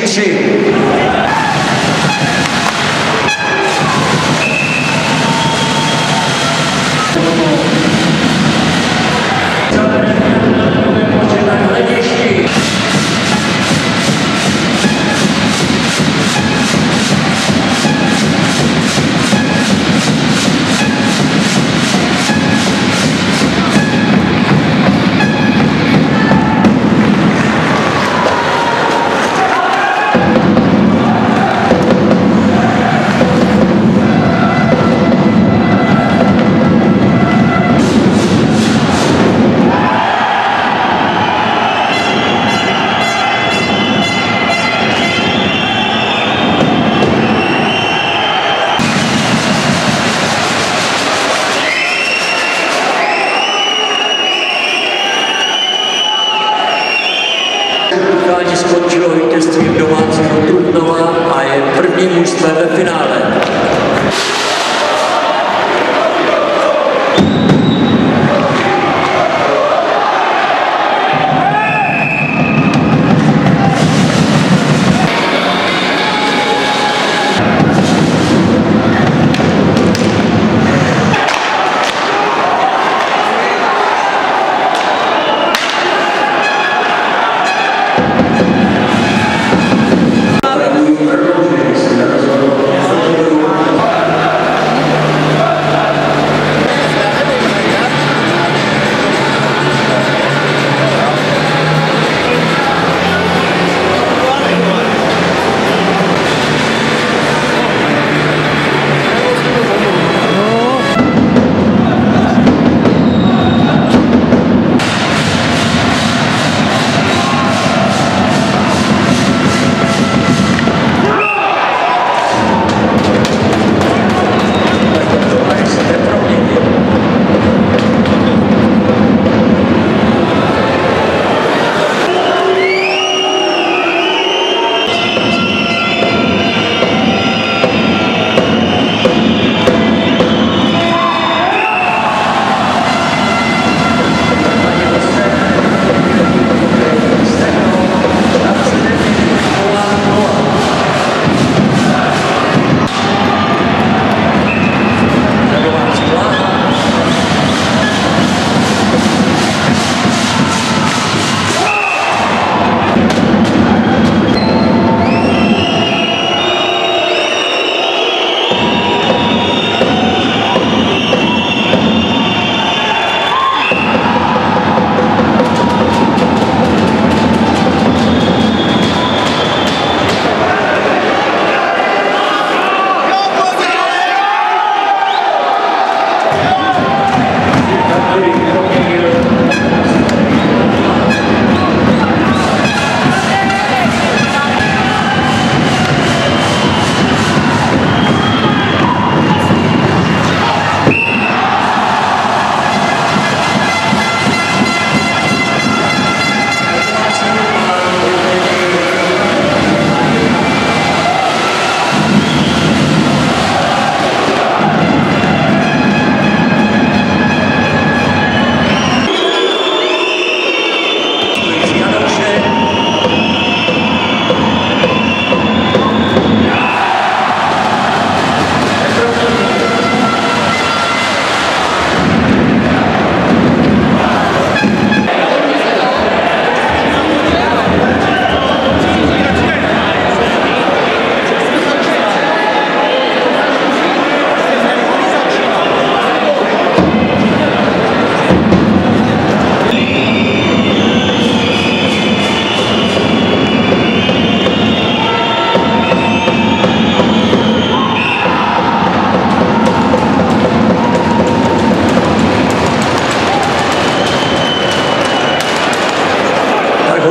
gente. Utkání skončilo vítězstvím domácího Trutnova a je prvním mužstvem ve finále.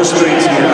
streets here.